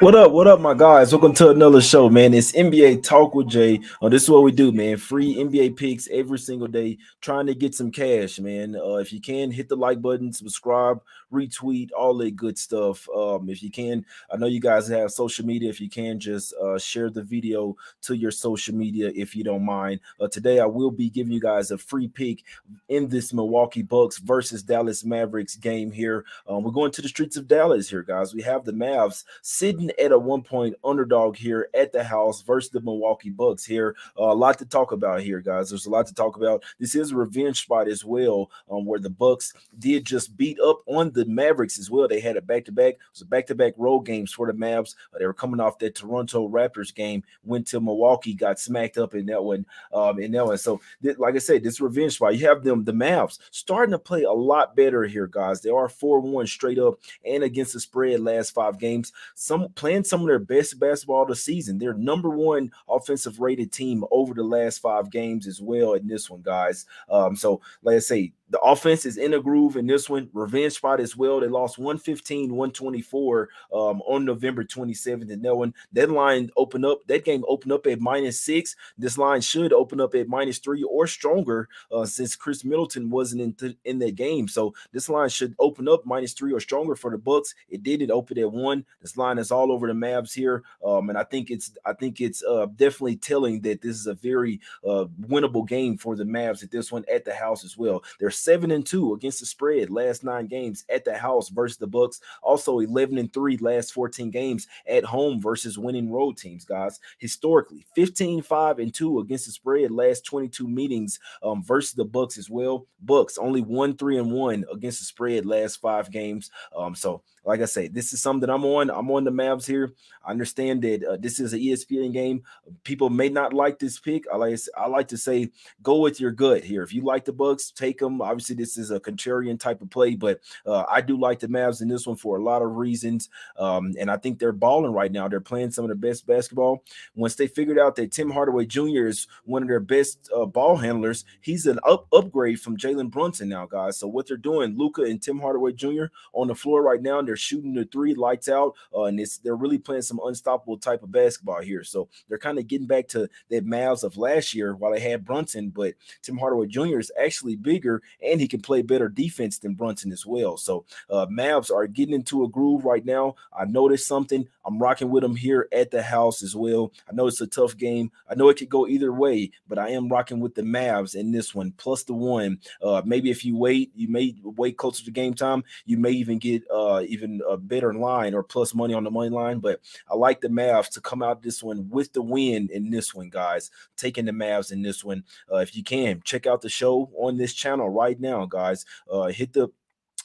What up? What up, my guys? Welcome to another show, man. It's NBA Talk with Jay. Uh, this is what we do, man. Free NBA picks every single day, trying to get some cash, man. Uh, if you can, hit the like button, subscribe, retweet, all that good stuff. Um, if you can, I know you guys have social media. If you can, just uh, share the video to your social media if you don't mind. Uh, today, I will be giving you guys a free pick in this Milwaukee Bucks versus Dallas Mavericks game here. Um, we're going to the streets of Dallas here, guys. We have the Mavs sitting at a one point underdog here at the house versus the Milwaukee Bucks here. Uh, a lot to talk about here, guys. There's a lot to talk about. This is a revenge spot as well, um, where the Bucks did just beat up on the Mavericks as well. They had a back to back. Was a back to back road games for the Mavs. Uh, they were coming off that Toronto Raptors game. Went to Milwaukee, got smacked up in that one. Um, in that one. So, th- like I said, this revenge spot. You have them, the Mavs, starting to play a lot better here, guys. They are four one straight up and against the spread last five games. Some playing some of their best basketball the season. They're number one offensive rated team over the last five games as well in this one, guys. Um, so like I say, the offense is in a groove in this one. Revenge spot as well. They lost 115, 124 um, on November 27th. And that one, that line opened up, that game opened up at minus six. This line should open up at minus three or stronger uh, since Khris Middleton wasn't in, th- in that game. So this line should open up minus three or stronger for the Bucks. It didn't open at one. This line is all over the Mavs here. Um, and I think it's I think it's uh, definitely telling that this is a very uh, winnable game for the Mavs at this one at the house as well. They're seven and two against the spread last nine games at the house versus the Bucks. Also 11 and three last 14 games at home versus winning road teams, guys. Historically, 15 5 and two against the spread last 22 meetings um, versus the Bucks as well. Bucks only one three and one against the spread last five games. Um, so like I say, this is something I'm on. I'm on the Mavs here. I understand that uh, this is an ESPN game. People may not like this pick. I like I like to say go with your gut here. If you like the Bucks, take them. Obviously, this is a contrarian type of play, but uh, I do like the Mavs in this one for a lot of reasons. Um, and I think they're balling right now. They're playing some of the best basketball. Once they figured out that Tim Hardaway Jr. is one of their best uh, ball handlers, he's an up upgrade from Jalen Brunson now, guys. So what they're doing, Luka and Tim Hardaway Jr. on the floor right now, they're they're shooting the three lights out, uh, and it's they're really playing some unstoppable type of basketball here. So they're kind of getting back to that Mavs of last year while they had Brunson, but Tim Hardaway Jr. is actually bigger and he can play better defense than Brunson as well. So uh, Mavs are getting into a groove right now. I noticed something. I'm rocking with them here at the house as well. I know it's a tough game. I know it could go either way, but I am rocking with the Mavs in this one plus the one. Uh, maybe if you wait, you may wait closer to game time. You may even get uh, even a better line or plus money on the money line. But I like the Mavs to come out this one with the win in this one, guys. Taking the Mavs in this one. Uh, if you can, check out the show on this channel right now, guys. Uh, hit the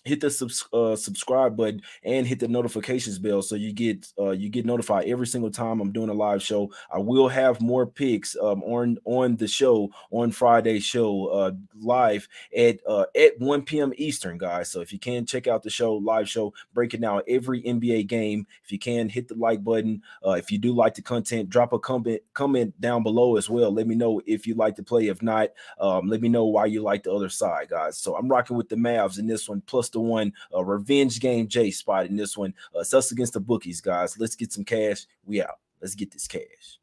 hit the subs- uh, subscribe button and hit the notifications bell so you get uh, you get notified every single time I'm doing a live show. I will have more picks um, on on the show on Friday show uh, live at uh, at 1 p.m. Eastern, guys. So if you can check out the show live show breaking down every NBA game. If you can hit the like button. Uh, if you do like the content, drop a comment comment down below as well. Let me know if you like to play. If not, um, let me know why you like the other side, guys. So I'm rocking with the Mavs in this one plus the one uh, revenge game Jay spot in this one. Uh, it's us against the bookies, guys. Let's get some cash. We out. Let's get this cash.